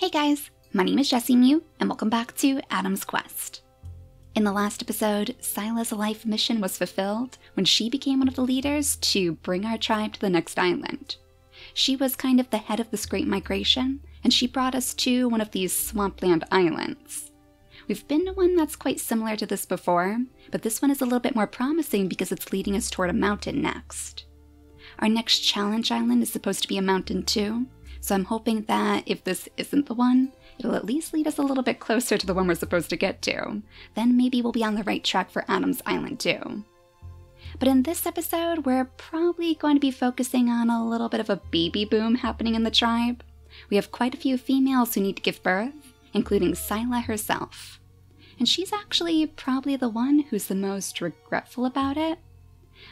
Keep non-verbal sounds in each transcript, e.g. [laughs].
Hey guys, my name is Jessie Mew, and welcome back to Adam's Quest. In the last episode, Sila's life mission was fulfilled when she became one of the leaders to bring our tribe to the next island. She was kind of the head of this great migration, and she brought us to one of these swampland islands. We've been to one that's quite similar to this before, but this one is a little bit more promising because it's leading us toward a mountain next. Our next challenge island is supposed to be a mountain too, so I'm hoping that if this isn't the one, it'll at least lead us a little bit closer to the one we're supposed to get to. Then maybe we'll be on the right track for Adam's Island too. But in this episode, we're probably going to be focusing on a little bit of a baby boom happening in the tribe. We have quite a few females who need to give birth, including Sila herself. And she's actually probably the one who's the most regretful about it.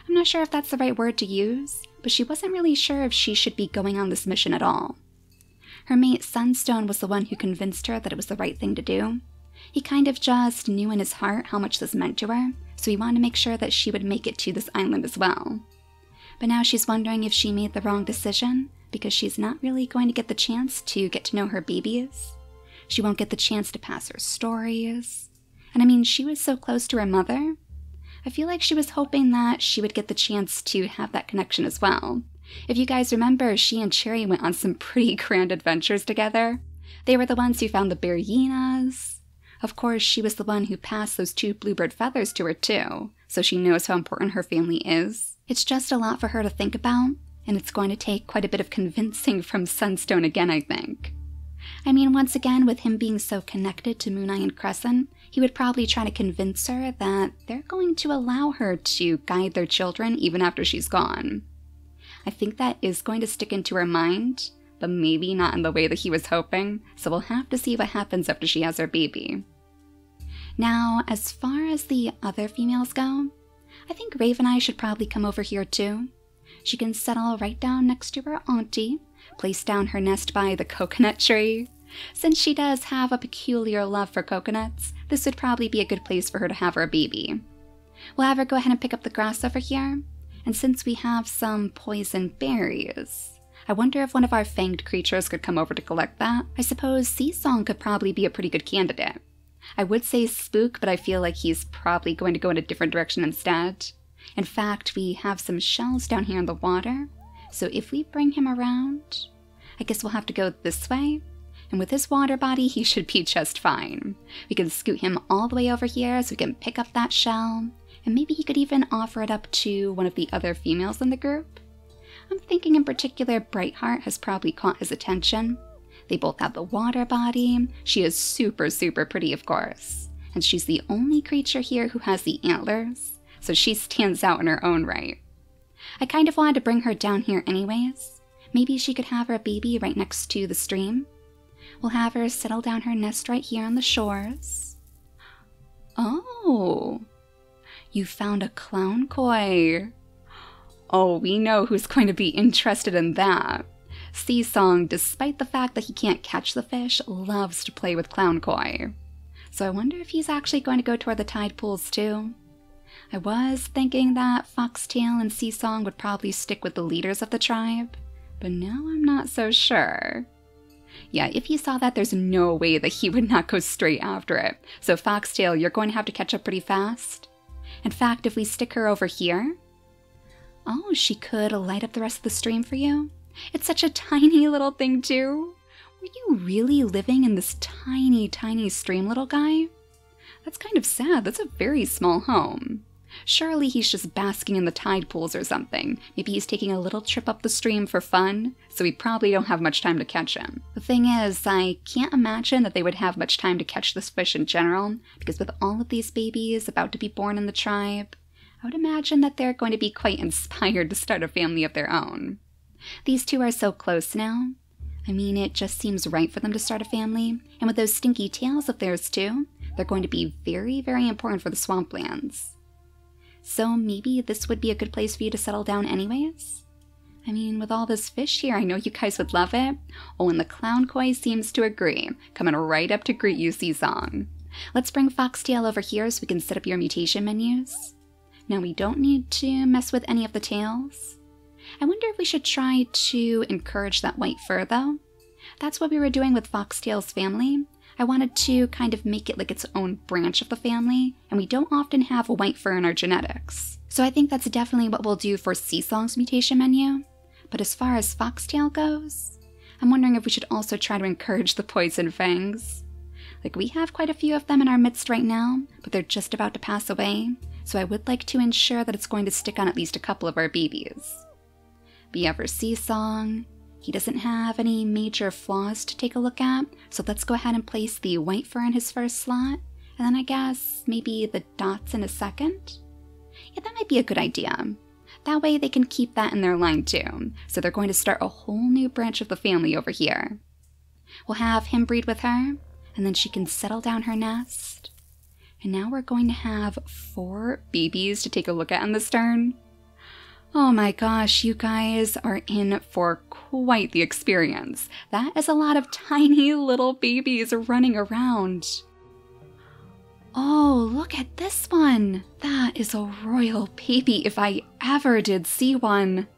I'm not sure if that's the right word to use, but she wasn't really sure if she should be going on this mission at all. Her mate Sunstone was the one who convinced her that it was the right thing to do. He kind of just knew in his heart how much this meant to her, so he wanted to make sure that she would make it to this island as well. But now she's wondering if she made the wrong decision because she's not really going to get the chance to get to know her babies. She won't get the chance to pass her stories. And I mean, she was so close to her mother, I feel like she was hoping that she would get the chance to have that connection as well. If you guys remember, she and Cherry went on some [laughs] pretty grand adventures together. They were the ones who found the Berginas. Of course, she was the one who passed those two bluebird feathers to her, too, so she knows how important her family is. It's just a lot for her to think about, and it's going to take quite a bit of convincing from Sunstone again, I think. I mean, once again, with him being so connected to Moon Eye and Crescent, he would probably try to convince her that they're going to allow her to guide their children even after she's gone. I think that is going to stick into her mind, but maybe not in the way that he was hoping, so we'll have to see what happens after she has her baby. Now, as far as the other females go, I think Raven Eye should probably come over here too. She can settle right down next to her auntie, place down her nest by the coconut tree. Since she does have a peculiar love for coconuts, this would probably be a good place for her to have her baby. We'll have her go ahead and pick up the grass over here, and since we have some poison berries, I wonder if one of our fanged creatures could come over to collect that. I suppose Seasong could probably be a pretty good candidate. I would say Spook, but I feel like he's probably going to go in a different direction instead. In fact, we have some shells down here in the water, so if we bring him around, I guess we'll have to go this way and with his water body, he should be just fine. We can scoot him all the way over here so we can pick up that shell, and maybe he could even offer it up to one of the other females in the group. I'm thinking in particular Brightheart has probably caught his attention. They both have the water body. She is super, super pretty, of course. And she's the only creature here who has the antlers, so she stands out in her own right. I kind of wanted to bring her down here anyways. Maybe she could have her baby right next to the stream. We'll have her settle down her nest right here on the shores. Oh, you found a clown koi. Oh, we know who's going to be interested in that. Seasong, despite the fact that he can't catch the fish, loves to play with clown koi. So I wonder if he's actually going to go toward the tide pools too. I was thinking that Foxtail and Seasong would probably stick with the leaders of the tribe, but now I'm not so sure. Yeah, if he saw that, there's no way that he would not go straight after it. So Foxtail, you're going to have to catch up pretty fast. In fact, if we stick her over here... Oh, she could light up the rest of the stream for you? It's such a [laughs] tiny little thing, too. Were you really living in this tiny, tiny stream, little guy? That's kind of sad. That's a very small home. Surely he's just basking in the tide pools or something. Maybe he's taking a little trip up the stream for fun, so we probably don't have much time to catch him. The thing is, I can't imagine that they would have much time to catch this fish in general, because with all of these babies about to be born in the tribe, I would imagine that they're going to be quite [laughs] inspired to start a family of their own. These two are so close now. I mean, it just seems right for them to start a family, and with those stinky tails of theirs too, they're going to be very, very important for the swamplands. So maybe this would be a good place for you to settle down anyways? I mean, with all this fish here, I know you guys would love it. Oh, and the clown koi seems to agree, coming right up to greet you, Seasong. Let's bring Foxtail over here so we can set up your mutation menus. Now, we don't need to mess with any of the tails. I wonder if we should try to encourage that white fur, though. That's what we were doing with Foxtail's family. I wanted to kind of make it like its own branch of the family, and we don't often have a white fur in our genetics. So I think that's definitely what we'll do for Seasong's mutation menu. But as far as Foxtail goes, I'm wondering if we should also try to encourage the poison fangs. Like, we have quite a few of them in our midst right now, but they're just about to pass away, so I would like to ensure that it's going to stick on at least a couple of our babies. Be ever Seasong, he doesn't have any major flaws to take a look at, so let's go ahead and place the white fur in his first slot, and then I guess maybe the dots in a second? Yeah, that might be a good idea. That way they can keep that in their line too, so they're going to start a whole new branch of the family over here. We'll have him breed with her, and then she can settle down her nest. And now we're going to have four babies to take a look at in this turn. Oh my gosh, you guys are in for quite the experience. That is a lot of [laughs] tiny little babies running around. Oh, look at this one. That is a royal baby if I ever did see one.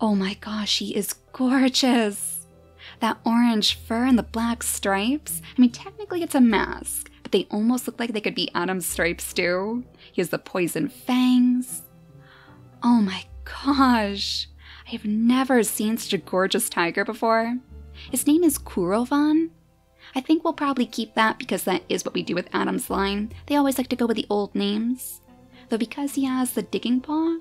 Oh my gosh, he is gorgeous. That orange fur and the black stripes. I mean, technically it's a mask, but they almost look like they could be Adam's stripes too. He has the poison fangs. Oh my gosh. I have never seen such a gorgeous tiger before. His name is Kurovan. I think we'll probably keep that because that is what we do with Adam's line. They always like to go with the old names. Though because he has the digging paw,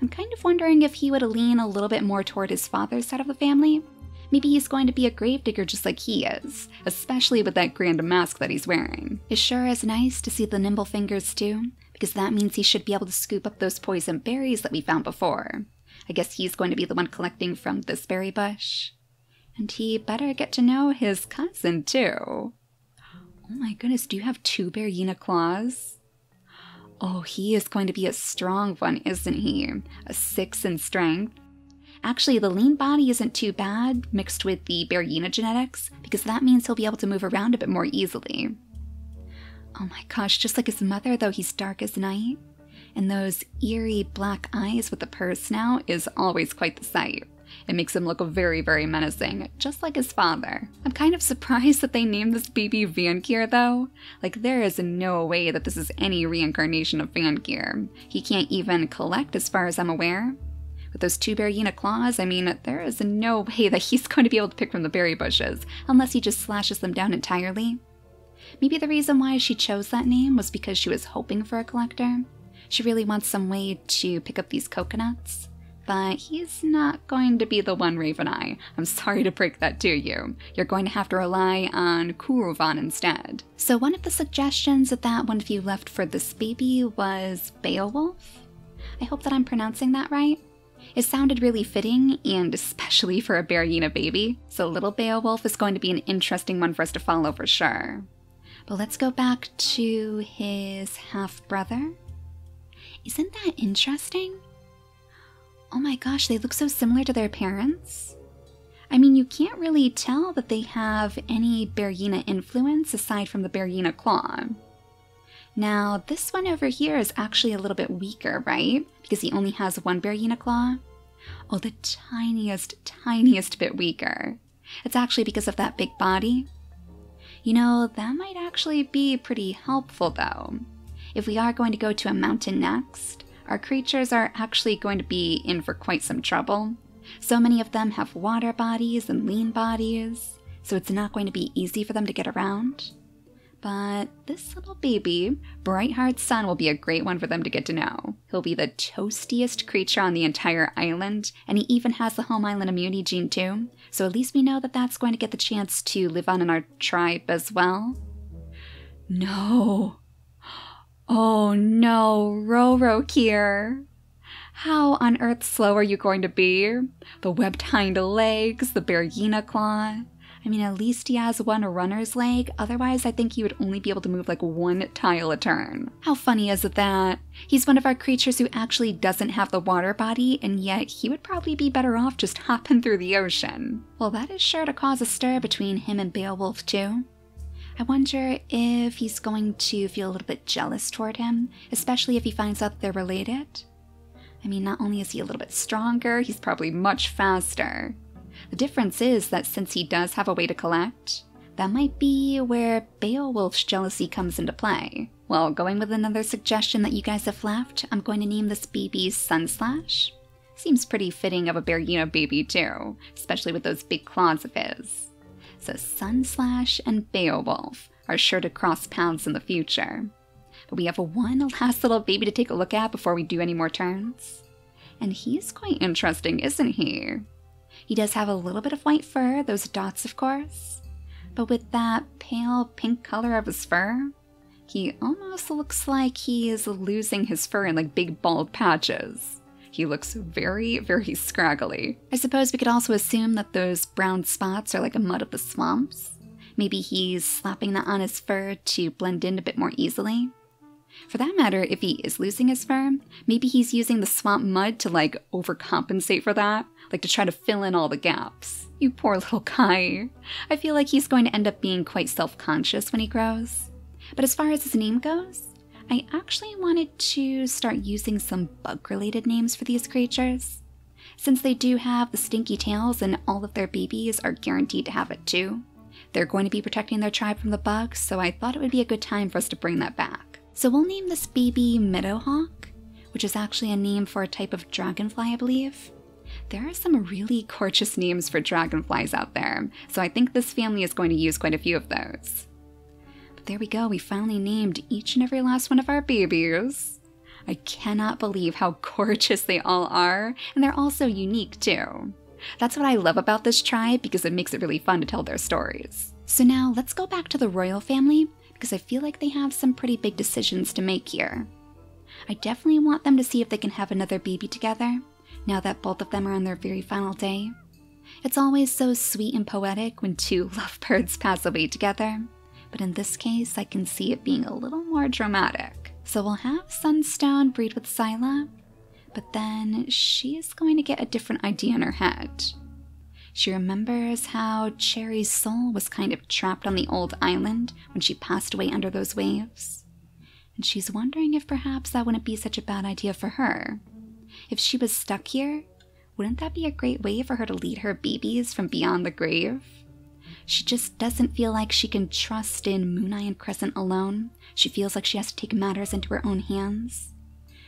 I'm kind of wondering if he would lean a little bit more toward his father's side of the family. Maybe he's going to be a gravedigger just like he is, especially with that grand mask that he's wearing. It sure is nice to see the nimble fingers too, because that means he should be able to scoop up those poison berries that we found before. I guess he's going to be the one collecting from this berry bush. And he better get to know his cousin, too. Oh my goodness, do you have two Bergina claws? Oh, he is going to be a strong one, isn't he? A six in strength. Actually, the lean body isn't too bad mixed with the Bergina genetics, because that means he'll be able to move around a bit more easily. Oh my gosh, just like his mother, though he's dark as night. And those eerie black eyes with the purse now is always quite the sight. It makes him look very, very menacing, just like his father. I'm kind of surprised that they named this baby Vankir, though. Like, there is no way that this is any reincarnation of Vankir. He can't even collect, as far as I'm aware. With those two Bergina claws, I mean, there is no way that he's [laughs] going to be able to pick from the berry bushes, unless he just slashes them down entirely. Maybe the reason why she chose that name was because she was hoping for a collector. She really wants some way to pick up these coconuts. But he's not going to be the one, Raveneye. I'm sorry to break that to you. You're going to have to rely on Kurovan instead. So one of the suggestions that one of you left for this baby was Beowulf? I hope that I'm pronouncing that right. It sounded really fitting, and especially for a Bergina baby, so little Beowulf is going to be an interesting one for us to follow for sure. But let's go back to his half brother. Isn't that interesting? Oh my gosh, they look so similar to their parents. I mean, you can't really tell that they have any Bergina influence aside from the Bergina claw. Now, this one over here is actually a little bit weaker, right? Because he only has one Bergina claw. Oh, the tiniest, tiniest bit weaker. It's actually because of that big body. You know, that might actually be pretty helpful though. If we are going to go to a mountain next, our creatures are actually going to be in for quite some trouble. So many of them have water bodies and lean bodies, so it's not going to be easy for them to get around. But this little baby, Brightheart son, will be a great one for them to get to know. He'll be the toastiest creature on the entire island, and he even has the home island immunity gene too, so at least we know that that's going to get the chance to live on in our tribe as well. No. Oh no, Rorokir. How on earth slow are you going to be? The webbed hind legs, the Bergina claw. I mean, at least he has one runner's leg, otherwise, I think he would only be able to move like one tile a turn. How funny is that? He's one of our creatures who actually doesn't have the water body, and yet he would probably be better off just [laughs] hopping through the ocean. Well, that is sure to cause a stir between him and Beowulf, too. I wonder if he's going to feel a little bit jealous toward him, especially if he finds out they're related. I mean, not only is he a little bit stronger, he's probably much faster. The difference is that since he does have a way to collect, that might be where Beowulf's jealousy comes into play. Well, going with another suggestion that you guys have left, I'm going to name this baby Sunslash. Seems pretty fitting of a Bergina baby too, especially with those big claws of his. So Sunslash and Beowulf are sure to cross paths in the future. But we have one [laughs] last little baby to take a look at before we do any more turns. And he's quite interesting, isn't he? He does have a little bit of white fur, those dots of course. But with that pale pink color of his fur, he almost looks like he is losing his fur in like big bald patches. He looks very, very scraggly. I suppose we could also assume that those brown spots are like a mud of the swamps. Maybe he's slapping that on his fur to blend in a bit more easily. For that matter, if he is losing his fur, maybe he's using the swamp mud to like overcompensate for that, like to try to fill in all the gaps. You poor little guy. I feel like he's going to end up being quite self conscious when he grows. But as far as his name goes, I actually wanted to start using some bug related names for these creatures. Since they do have the stinky tails and all of their babies are guaranteed to have it too, they're going to be protecting their tribe from the bugs, so I thought it would be a good time for us to bring that back. So we'll name this baby Meadowhawk, which is actually a name for a type of dragonfly, I believe. There are some really [laughs] gorgeous names for dragonflies out there, so I think this family is going to use quite a few of those. But there we go, we finally named each and every last one of our babies. I cannot believe how [laughs] gorgeous they all are, and they're all so unique too. That's what I love about this tribe because it makes it really fun to tell their stories. So now let's go back to the royal family because I feel like they have some pretty big decisions to make here. I definitely want them to see if they can have another baby together, now that both of them are on their very final day. It's always so sweet and poetic when two [laughs] lovebirds pass away together, but in this case, I can see it being a little more dramatic. So we'll have Sunstone breed with Sila, but then she is going to get a different idea in her head. She remembers how Cherry's soul was kind of trapped on the old island when she passed away under those waves. And she's wondering if perhaps that wouldn't be such a bad idea for her. If she was stuck here, wouldn't that be a great way for her to lead her babies from beyond the grave? She just doesn't feel like she can trust in Mooneye and Crescent alone. She feels like she has to take matters into her own hands.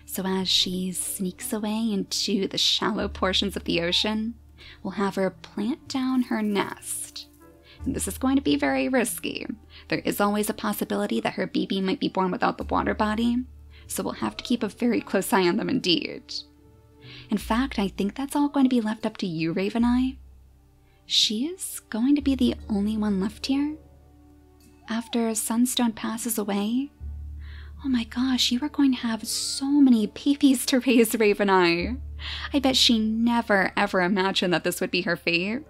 So as she sneaks away into the shallow portions of the ocean, will have her plant down her nest. And this is going to be very risky. There is always a possibility that her baby might be born without the water body, so we'll have to keep a very close eye on them indeed. In fact, I think that's all going to be left up to you, Raveneye. She is going to be the only one left here. After Sunstone passes away, oh my gosh, you are going to have so many [laughs] babies to raise, Raveneye. I bet she never ever imagined that this would be her fate.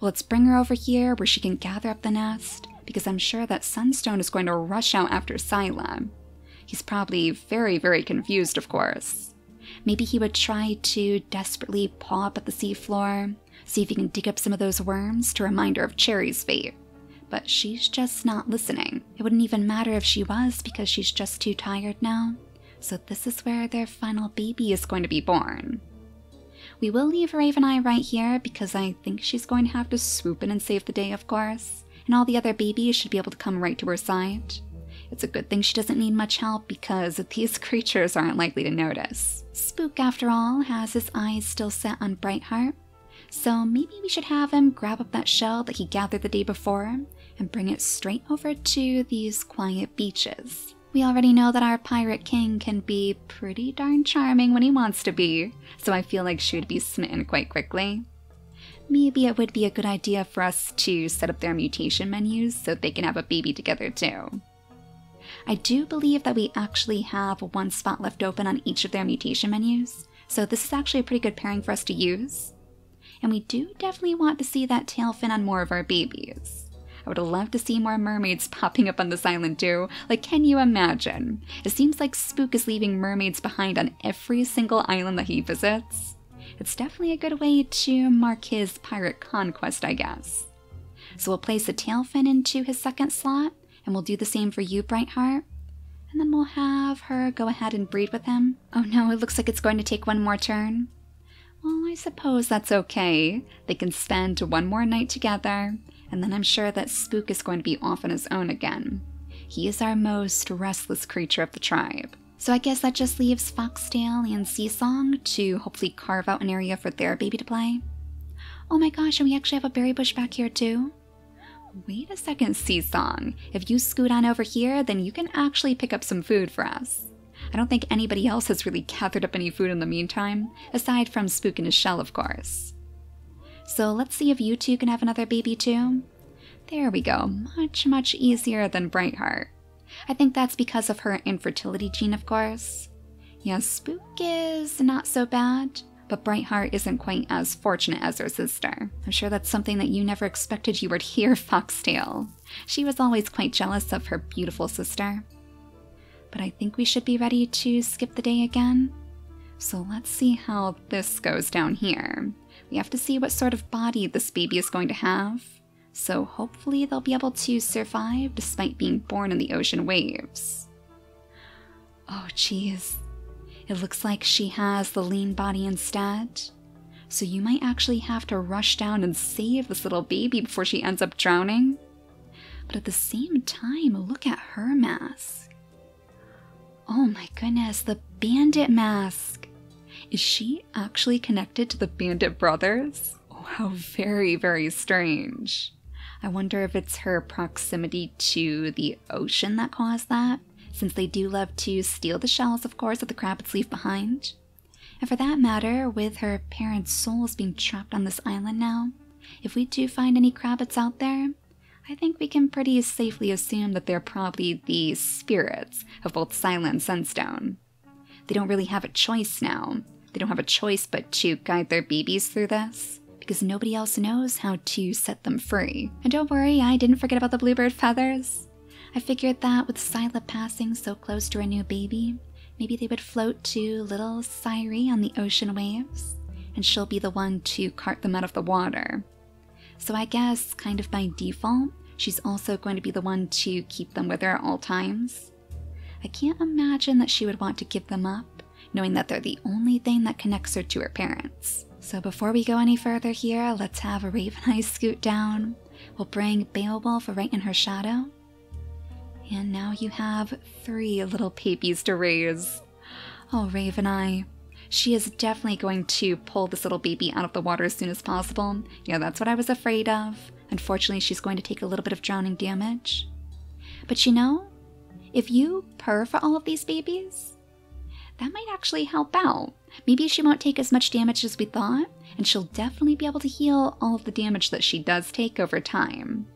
Well, let's bring her over here where she can gather up the nest, because I'm sure that Sunstone is going to rush out after Sila. He's probably very, very confused, of course. Maybe he would try to desperately paw up at the seafloor, see if he can dig up some of those worms to remind her of Cherry's fate. But she's just not listening. It wouldn't even matter if she was because she's just too tired now. So this is where their final baby is going to be born. We will leave Raveneye right here because I think she's going to have to swoop in and save the day, of course, and all the other babies should be able to come right to her side. It's a good thing she doesn't need much help because [laughs] these creatures aren't likely to notice. Spook, after all, has his eyes still set on Brightheart, so maybe we should have him grab up that shell that he gathered the day before and bring it straight over to these quiet beaches. We already know that our pirate king can be pretty darn charming when he wants to be, so I feel like she would be smitten quite quickly. Maybe it would be a good idea for us to set up their mutation menus so they can have a baby together too. I do believe that we actually have one spot left open on each of their mutation menus, so this is actually a pretty good pairing for us to use. And we do definitely want to see that tail fin on more of our babies. I would love to see more mermaids [laughs] popping up on this island too. Like, can you imagine? It seems like Spook is leaving mermaids behind on every single island that he visits. It's definitely a good way to mark his pirate conquest, I guess. So we'll place the tail fin into his second slot, and we'll do the same for you, Brightheart. And then we'll have her go ahead and breed with him. Oh no, it looks like it's going to take one more turn. Well, I suppose that's okay. They can spend one more night together, and then I'm sure that Spook is going to be off on his own again. He is our most restless creature of the tribe. So I guess that just leaves Foxtail and Seasong to hopefully carve out an area for their baby to play. Oh my gosh, and we actually have a berry bush back here too? Wait a second, Seasong. If you scoot on over here, then you can actually pick up some food for us. I don't think anybody else has really gathered up any food in the meantime, aside from Spook and his shell, of course. So let's see if you two can have another baby too. There we go, much, much easier than Brightheart. I think that's because of her infertility gene, of course. Yeah, Spook is not so bad, but Brightheart isn't quite as fortunate as her sister. I'm sure that's something that you never expected you would hear, [laughs] Foxtail. She was always quite jealous of her beautiful sister but I think we should be ready to skip the day again. So let's see how this goes down here. We have to see what sort of body this baby is going to have. So hopefully they'll be able to survive despite being born in the ocean waves. Oh geez. It looks like she has the lean body instead. So you might actually have to rush down and save this little baby before she ends up drowning. But at the same time, look at her mask. Oh my goodness, the bandit mask! Is she actually connected to the bandit brothers? Oh, how very, very strange. I wonder if it's her proximity to the ocean that caused that, since they do love to steal the shells, of course, that the Krabbits leave behind. And for that matter, with her parents' souls being trapped on this island now, if we do find any Krabbits out there, I think we can pretty safely assume that they're probably the spirits of both Sila and Sunstone. They don't really have a choice now. They don't have a choice but to guide their babies through this, because nobody else knows how to set them free. And don't worry, I didn't forget about the bluebird feathers. I figured that with Sila passing so close to her new baby, maybe they would float to little Sayri on the ocean waves, and she'll be the one to cart them out of the water. So I guess, kind of by default, she's also going to be the one to keep them with her at all times. I can't imagine that she would want to give them up, knowing that they're the only thing that connects her to her parents. So before we go any further here, let's have a Raven [laughs] Eye scoot down. We'll bring Beowulf right in her shadow. And now you have three little babies to raise. Oh, Raven Eye, she is definitely going to pull this little baby out of the water as soon as possible. Yeah, that's what I was afraid of. Unfortunately, she's going to take a little bit of drowning damage. But you know, if you purr for all of these babies, that might actually help out. Maybe she won't take as much damage as we thought, and she'll definitely be able to heal all of the damage that she does take over time.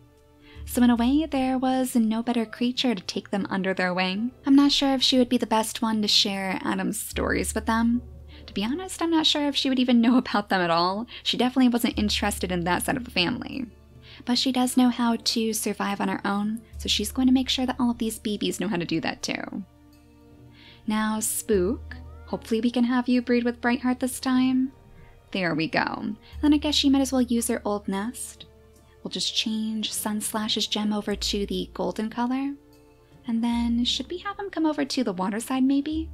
So, in a way, there was no better creature to take them under their wing. I'm not sure if she would be the best one to share Adam's stories with them, to be honest, I'm not sure if she would even know [laughs] about them at all. She definitely wasn't interested in that side of the family. But she does know how to survive on her own, so she's going to make sure that all of these babies know how to do that too. Now, Spook, hopefully we can have you breed with Brightheart this time. There we go. Then I guess she might as well use her old nest. We'll just change Sunslash's gem over to the golden color. And then, should we have him come over to the water side maybe?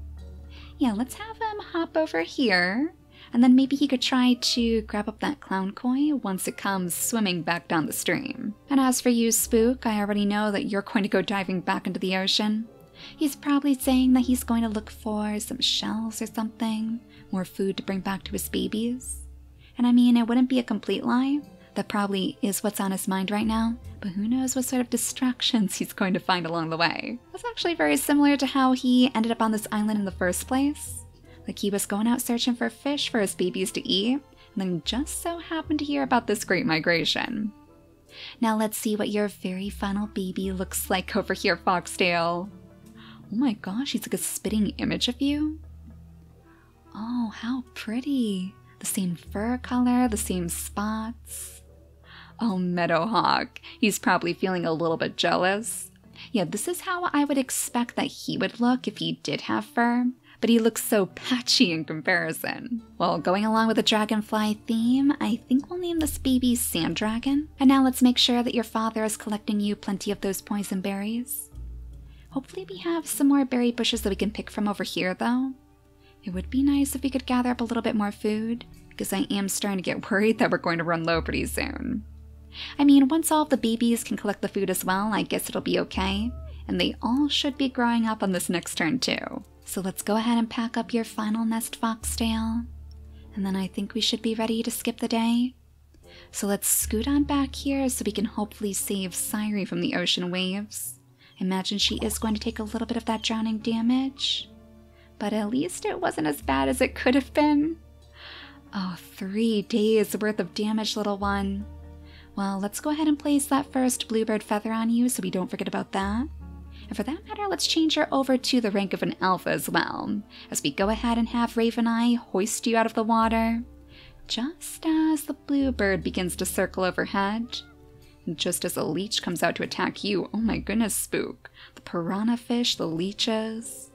Yeah, let's have him hop over here. And then maybe he could try to grab up that clown koi once it comes swimming back down the stream. And as for you, Spook, I already know that you're going to go diving back into the ocean. He's probably saying that he's going to look for some shells or something, more food to bring back to his babies. And I mean, it wouldn't be a complete lie. That probably is what's on his mind right now, but who knows what sort of distractions [laughs] he's going to find along the way. That's actually very similar to how he ended up on this island in the first place. Like he was going out searching for fish for his babies to eat, and then just so happened to hear about this great migration. Now let's see what your very final baby looks like over here, Foxtail. Oh my gosh, he's like a spitting image of you. Oh, how pretty. The same fur color, the same spots. Oh, Meadowhawk. He's probably feeling a little bit jealous. Yeah, this is how I would expect that he would look if he did have fur, but he looks so patchy in comparison. Well, going along with the dragonfly theme, I think we'll name this baby Sand Dragon. And now let's make sure that your father is collecting you plenty of those poison berries. Hopefully we have some more berry bushes that we can pick from over here, though. It would be nice if we could gather up a little bit more food, because I am starting to get [laughs] worried that we're going to run low pretty soon. I mean, once all the babies can collect the food as well, I guess it'll be okay. And they all should be growing up on this next turn too. So let's go ahead and pack up your final nest, Foxtail. And then I think we should be ready to skip the day. So let's scoot on back here so we can hopefully save Sayri from the ocean waves. Imagine she is going to take a little bit of that drowning damage. But at least it wasn't as bad as it could have been. Oh, three days worth of damage, little one. Well, let's go ahead and place that first bluebird feather on you so we don't forget about that. And for that matter, let's change her over to the rank of an alpha as well, as we go ahead and have Raven Eye hoist you out of the water, just as the bluebird begins to circle overhead. Just as a leech comes out to attack you, oh my goodness, spook. The piranha fish, the leeches.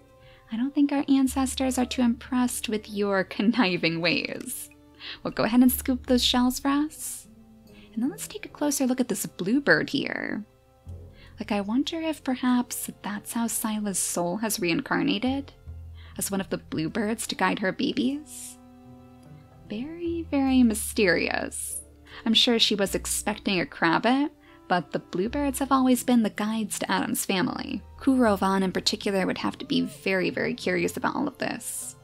I don't think our ancestors are too impressed with your conniving ways. Well, go ahead and scoop those shells for us. And then let's take a closer look at this bluebird here. Like, I wonder if perhaps that's how Sila's soul has reincarnated? As one of the bluebirds to guide her babies? Very, very mysterious. I'm sure she was expecting a Krabbit, but the bluebirds have always been the guides to Adam's family. Kurovan in particular would have to be very, very curious about all of this.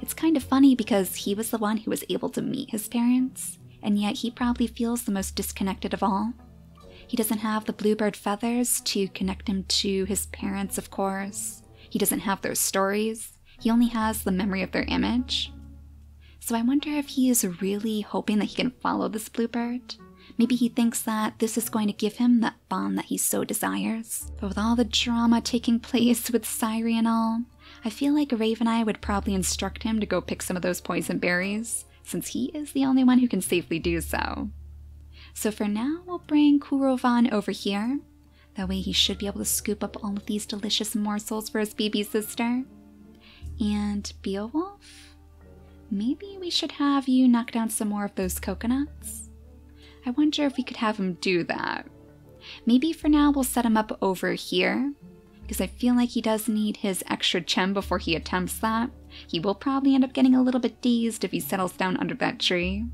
It's kind of funny because he was the one who was able to meet his parents, and yet he probably feels the most disconnected of all. He doesn't have the bluebird feathers to connect him to his parents, of course. He doesn't have their stories. He only has the memory of their image. So I wonder if he is really hoping that he can follow this bluebird. Maybe he thinks that this is going to give him that bond that he so desires. But with all the drama taking place with Sayri and all, I feel like Raven Eye would probably instruct him to go pick some of those poison berries, since he is the only one who can safely do so. So for now, we'll bring Kurovan over here. That way he should be able to scoop up all of these delicious morsels for his baby sister. And Beowulf? Maybe we should have you knock down some more of those coconuts? I wonder if we could have him do that. Maybe for now we'll set him up over here, because I feel like he does need his extra chem before he attempts that. He will probably end up getting a little bit dazed if he settles down under that tree.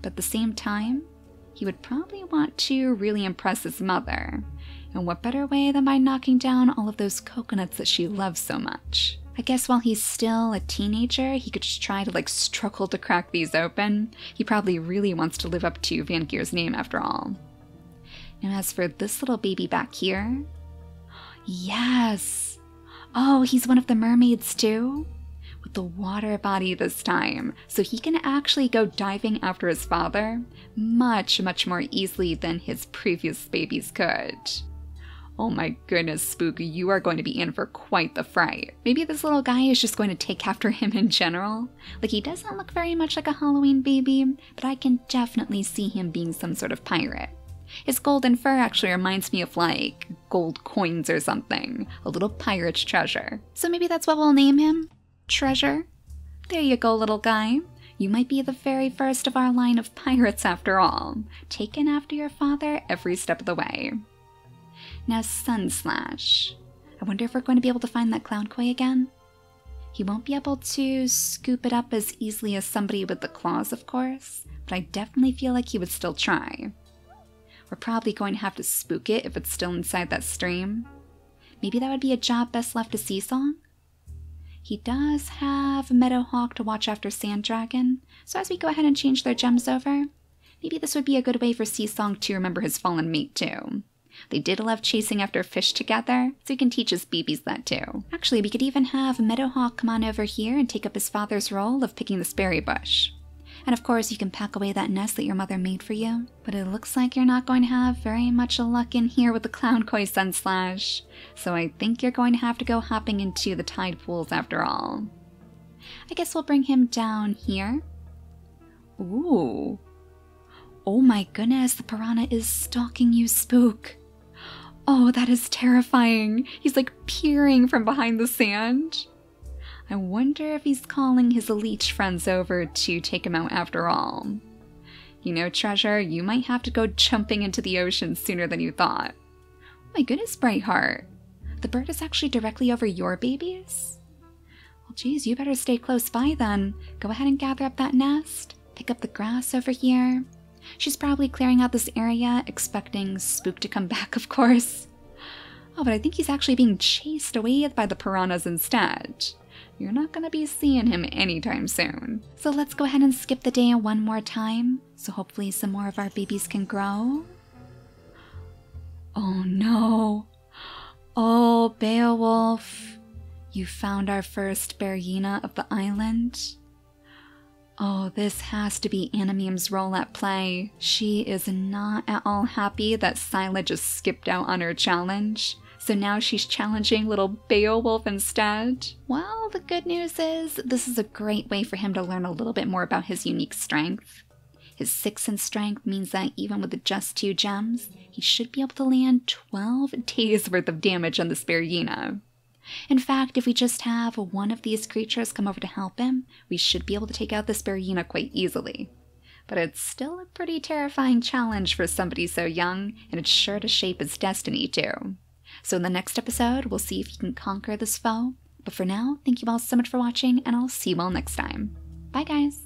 But at the same time, he would probably want to really impress his mother. And what better way than by knocking down all of those coconuts that she loves so much? I guess while he's still a teenager, he could just try to like struggle to crack these open. He probably really wants to live up to Vangeir's name after all. And as for this little baby back here, yes! Oh, he's one of the mermaids too? with the water body this time, so he can actually go diving after his father much, much more easily than his previous babies could. Oh my goodness, Spook, you are going to be in for quite the fright. Maybe this little guy is just going to take after [laughs] him in general. Like, he doesn't look very much like a Halloween baby, but I can definitely see him being some sort of pirate. His golden fur actually reminds me of like gold coins or something, a little pirate's treasure. So maybe that's what we'll name him? Treasure? There you go, little guy. You might be the very first of our line of pirates after all, taken after your father every step of the way. Now, Sunslash. I wonder if we're going to be able to find that clown koi again? He won't be able to scoop it up as easily as somebody with the claws, of course, but I definitely feel like he would still try. We're probably going to have to spook it if it's still inside that stream. Maybe that would be a job best left to Seasong? He does have a Meadowhawk to watch after Sand Dragon, so as we go ahead and change their gems over, maybe this would be a good way for Seasong to remember his fallen mate too. They did love chasing after fish together, so he can teach his babies that too. Actually, we could even have Meadowhawk come on over here and take up his father's role of picking the sperry bush. And of course, you can pack away that nest that your mother made for you. But it looks like you're not going to have very much luck in here with the Clown Koi Sunslash. So I think you're going to have to go hopping into the tide pools after all. I guess we'll bring him down here. Ooh. Oh my goodness, the piranha is stalking you, Spook. Oh, that is terrifying. He's like peering from behind the sand. I wonder if he's calling his leech friends over to take him out after all. You know, Treasure, you might have to go jumping into the ocean sooner than you thought. Oh my goodness, Brightheart. The bird is actually directly over your babies? Well, geez, you better stay close by then. Go ahead and gather up that nest. pick up the grass over here. She's probably clearing out this area, expecting Spook to come back, [laughs] of course. Oh, but I think he's actually being chased away by the piranhas instead. You're not gonna be seeing him anytime soon. So let's go ahead and skip the day one more time, so hopefully some more of our babies can grow. Oh no. Oh, Beowulf. You found our first Bergina of the island. Oh, this has to be Animeme's role at play. She is not at all happy that Sila just skipped out on her challenge. So now she's challenging little Beowulf instead. Well, the good news is this is a great way for him to learn a little bit more about his unique strength. His 6 in strength means that even with just 2 gems, he should be able to land 12 days worth of damage on the Spargina. In fact, if we just have one of these creatures come over to help him, we should be able to take out the Spargina quite easily. But it's still a pretty terrifying challenge for somebody so young, and it's sure to shape his destiny too. So in the next episode, we'll see if he can conquer this foe. But for now, thank you all so much for watching, and I'll see you all next time. Bye guys!